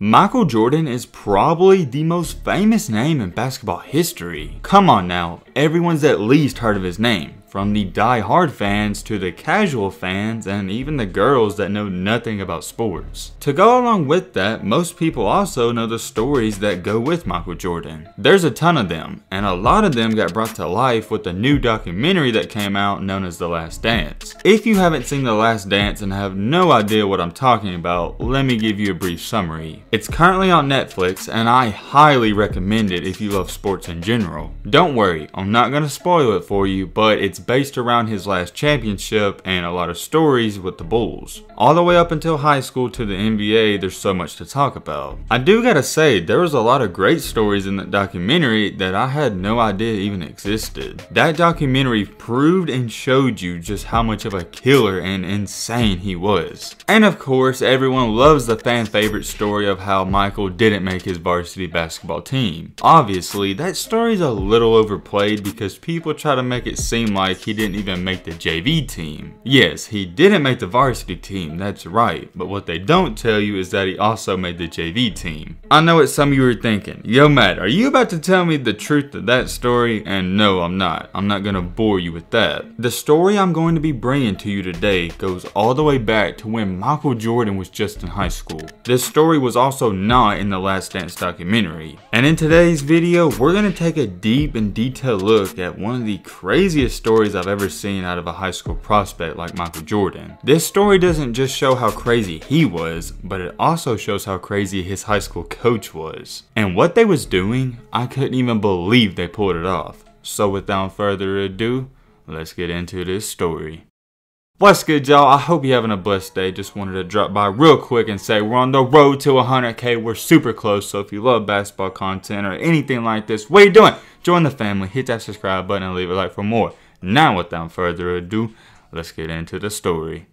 Michael Jordan is probably the most famous name in basketball history. Come on now, everyone's at least heard of his name. From the die-hard fans to the casual fans and even the girls that know nothing about sports. To go along with that, most people also know the stories that go with Michael Jordan. There's a ton of them, and a lot of them got brought to life with the new documentary that came out known as The Last Dance. If you haven't seen The Last Dance and have no idea what I'm talking about, let me give you a brief summary. It's currently on Netflix, and I highly recommend it if you love sports in general. Don't worry, I'm not going to spoil it for you, but it's based around his last championship and a lot of stories with the Bulls. All the way up until high school to the NBA, there's so much to talk about. I do gotta say, there was a lot of great stories in that documentary that I had no idea even existed. That documentary proved and showed you just how much of a killer and insane he was. And of course, everyone loves the fan favorite story of how Michael didn't make his varsity basketball team. Obviously, that story's a little overplayed because people try to make it seem like he didn't even make the JV team. Yes, he didn't make the varsity team, that's right, but what they don't tell you is that he also made the JV team. I know what some of you are thinking, yo Matt, are you about to tell me the truth of that story? And no, I'm not. I'm not gonna bore you with that. The story I'm going to be bringing to you today goes all the way back to when Michael Jordan was just in high school. This story was also not in the Last Dance documentary. And in today's video, we're gonna take a deep and detailed look at one of the craziest stories I've ever seen out of a high school prospect like Michael Jordan. This story doesn't just show how crazy he was, but it also shows how crazy his high school coach was. And what they was doing, I couldn't even believe they pulled it off. So without further ado, let's get into this story. What's good, y'all? I hope you're having a blessed day. Just wanted to drop by real quick and say we're on the road to 100k. We're super close. So if you love basketball content or anything like this, what are you doing? Join the family, hit that subscribe button, and leave a like for more. Now, without further ado, let's get into the story.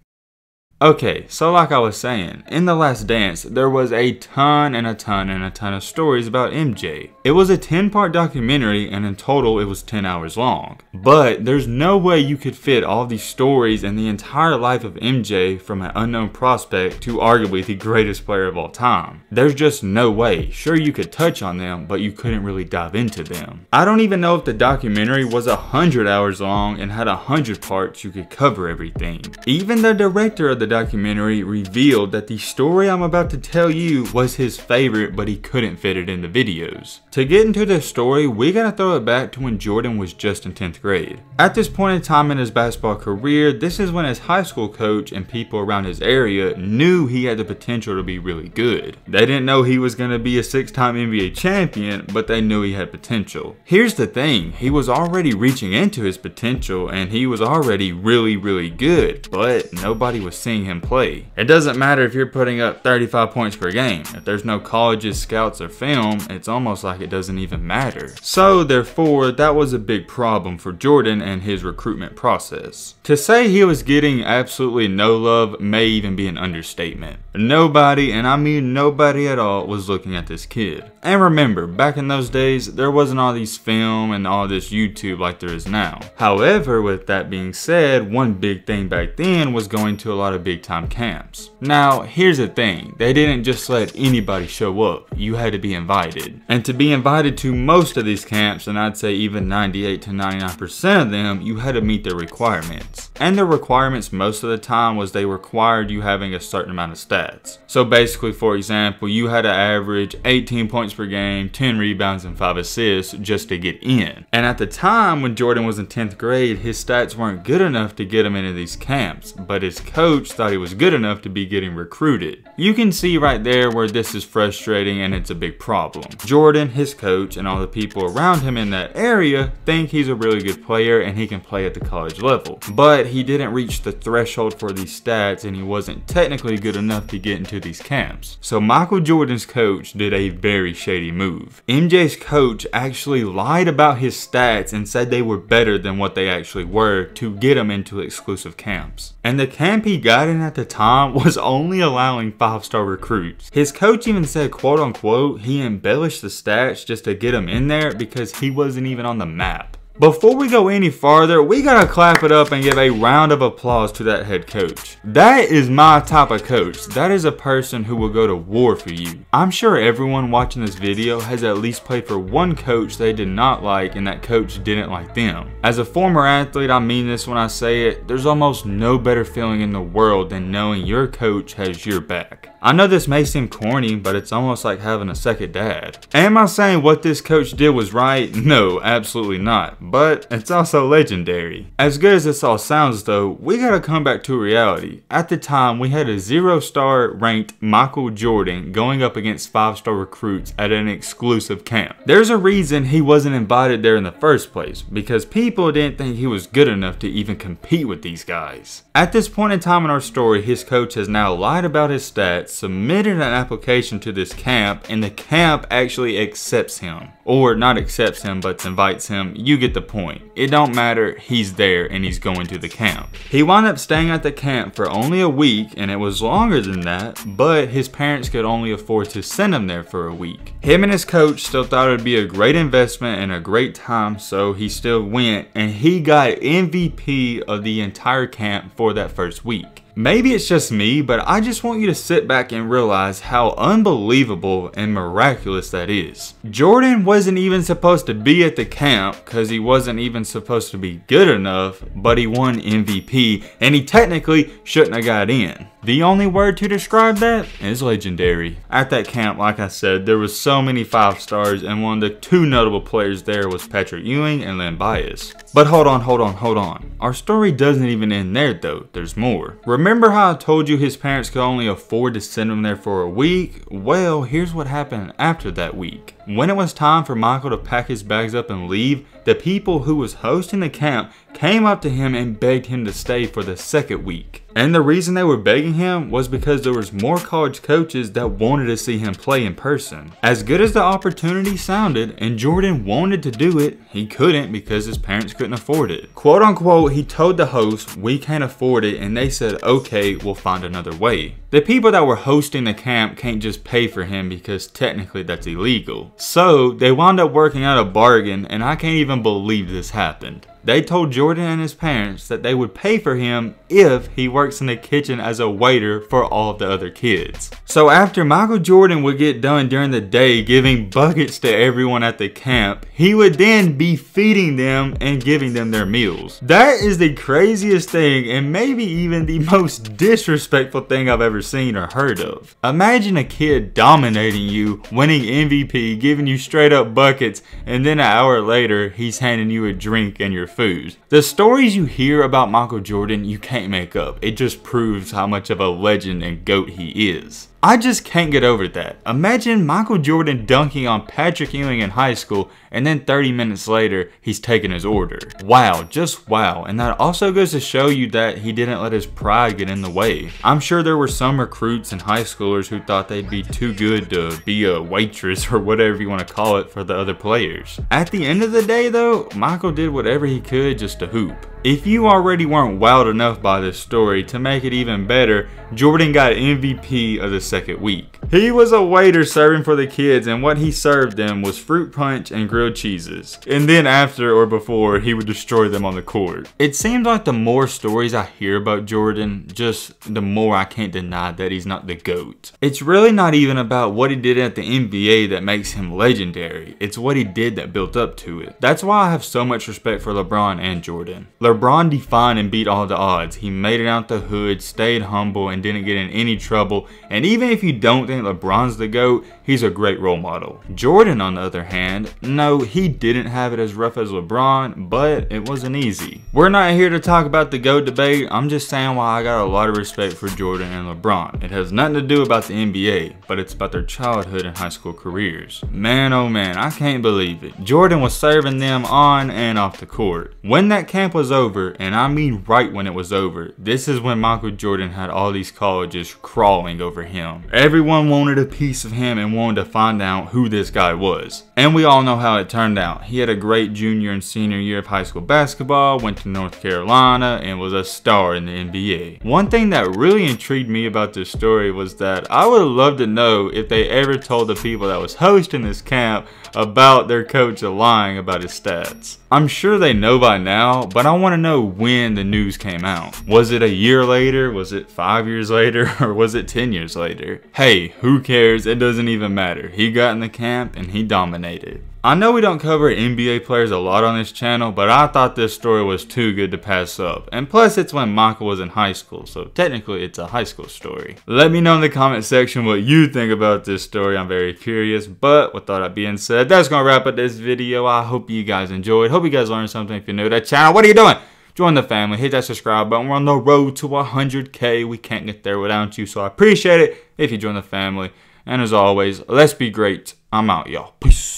Okay, so like I was saying, in The Last Dance, there was a ton and a ton and a ton of stories about MJ. It was a 10 part documentary and in total it was 10 hours long. But there's no way you could fit all these stories and the entire life of MJ from an unknown prospect to arguably the greatest player of all time. There's just no way. Sure you could touch on them, but you couldn't really dive into them. I don't even know if the documentary was 100 hours long and had 100 parts you could cover everything. Even the director of the the documentary revealed that the story I'm about to tell you was his favorite, but he couldn't fit it in the videos. To get into this story, we gotta throw it back to when Jordan was just in 10th grade. At this point in time in his basketball career, this is when his high school coach and people around his area knew he had the potential to be really good. They didn't know he was gonna be a six-time NBA champion, but they knew he had potential. Here's the thing, he was already reaching into his potential and he was already really, really good, but nobody was seeing him play. It doesn't matter if you're putting up 35 points per game. If there's no colleges, scouts, or film, it's almost like it doesn't even matter. So therefore, that was a big problem for Jordan and his recruitment process. To say he was getting absolutely no love may even be an understatement. Nobody, and I mean nobody at all, was looking at this kid. And remember, back in those days, there wasn't all these film and all this YouTube like there is now. However, with that being said, one big thing back then was going to a lot of big time camps. Now, here's the thing, they didn't just let anybody show up, you had to be invited. And to be invited to most of these camps, and I'd say even 98 to 99% of them, you had to meet their requirements. And the requirements most of the time was they required you having a certain amount of stats. So basically, for example, you had to average 18 points per game, 10 rebounds, and 5 assists just to get in. And at the time when Jordan was in 10th grade, his stats weren't good enough to get him into these camps, but his coach thought he was good enough to be getting recruited. You can see right there where this is frustrating and it's a big problem. Jordan, his coach, and all the people around him in that area think he's a really good player and he can play at the college level. He didn't reach the threshold for these stats and he wasn't technically good enough to get into these camps. So Michael Jordan's coach did a very shady move. MJ's coach actually lied about his stats and said they were better than what they actually were to get him into exclusive camps. And the camp he got in at the time was only allowing five-star recruits. His coach even said quote unquote he embellished the stats just to get him in there because he wasn't even on the map. Before we go any farther, we gotta clap it up and give a round of applause to that head coach. That is my type of coach. That is a person who will go to war for you. I'm sure everyone watching this video has at least played for one coach they did not like and that coach didn't like them. As a former athlete, I mean this when I say it, there's almost no better feeling in the world than knowing your coach has your back. I know this may seem corny, but it's almost like having a second dad. Am I saying what this coach did was right? No, absolutely not. But it's also legendary. As good as this all sounds though, we gotta come back to reality. At the time, we had a zero star ranked Michael Jordan going up against five star recruits at an exclusive camp. There's a reason he wasn't invited there in the first place, because people didn't think he was good enough to even compete with these guys. At this point in time in our story, his coach has now lied about his stats submitted an application to this camp and the camp actually accepts him. Or not accepts him but invites him, you get the point. It don't matter, he's there and he's going to the camp. He wound up staying at the camp for only a week and it was longer than that, but his parents could only afford to send him there for a week. Him and his coach still thought it would be a great investment and a great time so he still went and he got MVP of the entire camp for that first week. Maybe it's just me, but I just want you to sit back and realize how unbelievable and miraculous that is. Jordan wasn't even supposed to be at the camp because he wasn't even supposed to be good enough, but he won MVP and he technically shouldn't have got in. The only word to describe that is legendary. At that camp, like I said, there was so many five stars and one of the two notable players there was Patrick Ewing and Len Bias. But hold on, hold on, hold on. Our story doesn't even end there though, there's more. Remember how I told you his parents could only afford to send him there for a week? Well, here's what happened after that week. When it was time for Michael to pack his bags up and leave, the people who was hosting the camp came up to him and begged him to stay for the second week. And the reason they were begging him was because there was more college coaches that wanted to see him play in person. As good as the opportunity sounded and Jordan wanted to do it, he couldn't because his parents couldn't afford it. Quote unquote, he told the host, we can't afford it and they said, okay, we'll find another way. The people that were hosting the camp can't just pay for him because technically that's illegal. So they wound up working out a bargain and I can't even believe this happened. They told Jordan and his parents that they would pay for him if he works in the kitchen as a waiter for all of the other kids. So after Michael Jordan would get done during the day giving buckets to everyone at the camp, he would then be feeding them and giving them their meals. That is the craziest thing and maybe even the most disrespectful thing I've ever seen or heard of. Imagine a kid dominating you, winning MVP, giving you straight up buckets, and then an hour later he's handing you a drink and your food. The stories you hear about Michael Jordan, you can't make up. It just proves how much of a legend and GOAT he is. I just can't get over that. Imagine Michael Jordan dunking on Patrick Ewing in high school and then 30 minutes later, he's taking his order. Wow, just wow. And that also goes to show you that he didn't let his pride get in the way. I'm sure there were some recruits and high schoolers who thought they'd be too good to be a waitress or whatever you want to call it for the other players. At the end of the day though, Michael did whatever he could just to hoop. If you already weren't wowed enough by this story, to make it even better, Jordan got MVP of the second week. He was a waiter serving for the kids and what he served them was fruit punch and grilled cheeses. And then after or before, he would destroy them on the court. It seems like the more stories I hear about Jordan, just the more I can't deny that he's not the GOAT. It's really not even about what he did at the NBA that makes him legendary. It's what he did that built up to it. That's why I have so much respect for LeBron and Jordan. LeBron defined and beat all the odds. He made it out the hood, stayed humble, and didn't get in any trouble. And even if you don't think LeBron's the GOAT, he's a great role model. Jordan, on the other hand, no, he didn't have it as rough as LeBron, but it wasn't easy. We're not here to talk about the GOAT debate. I'm just saying why I got a lot of respect for Jordan and LeBron. It has nothing to do about the NBA, but it's about their childhood and high school careers. Man, oh man, I can't believe it. Jordan was serving them on and off the court. When that camp was over, over, and I mean right when it was over, this is when Michael Jordan had all these colleges crawling over him. Everyone wanted a piece of him and wanted to find out who this guy was. And we all know how it turned out. He had a great junior and senior year of high school basketball, went to North Carolina, and was a star in the NBA. One thing that really intrigued me about this story was that I would love to know if they ever told the people that was hosting this camp about their coach lying about his stats. I'm sure they know by now, but I want to know when the news came out. Was it a year later? Was it five years later? Or was it 10 years later? Hey, who cares? It doesn't even matter. He got in the camp and he dominated. I know we don't cover NBA players a lot on this channel, but I thought this story was too good to pass up. And plus, it's when Michael was in high school, so technically it's a high school story. Let me know in the comment section what you think about this story. I'm very curious. But with all that being said, that's gonna wrap up this video. I hope you guys enjoyed. Hope you guys learned something. If you're new to the channel, what are you doing? Join the family, hit that subscribe button. We're on the road to 100k. We can't get there without you, so I appreciate it if you join the family. And as always, let's be great. I'm out, y'all. Peace.